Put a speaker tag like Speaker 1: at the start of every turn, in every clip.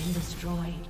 Speaker 1: Been destroyed.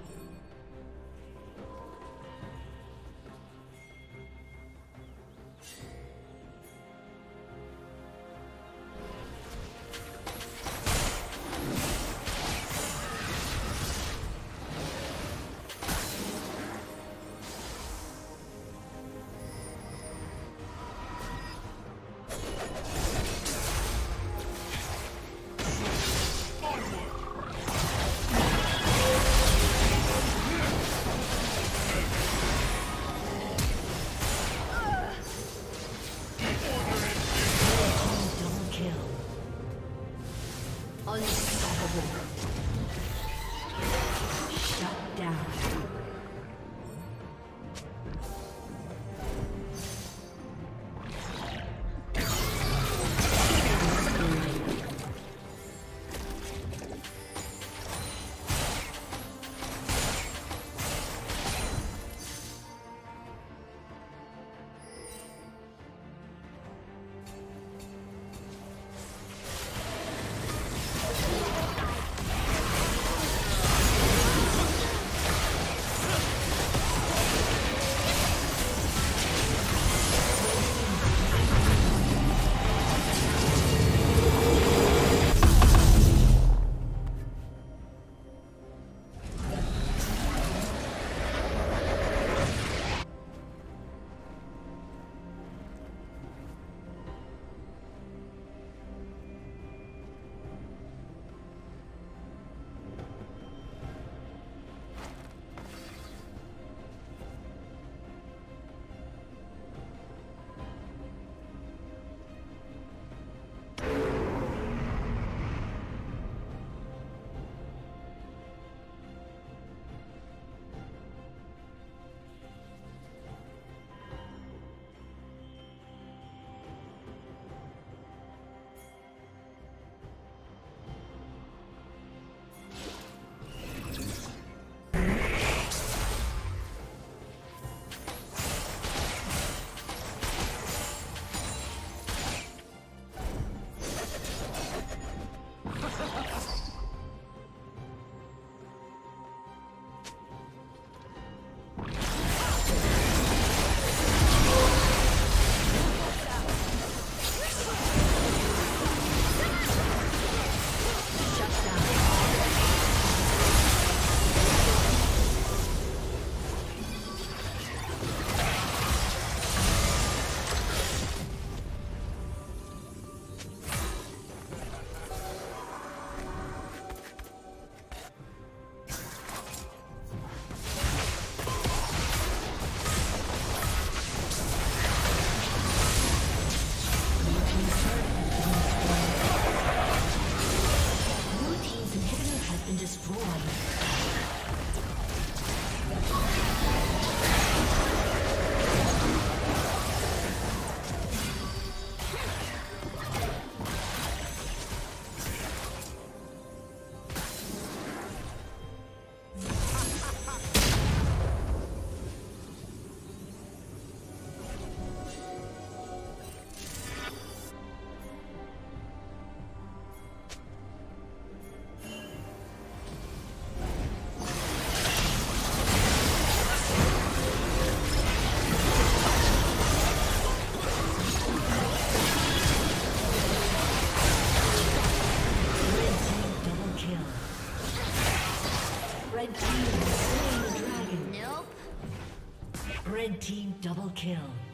Speaker 1: Kill.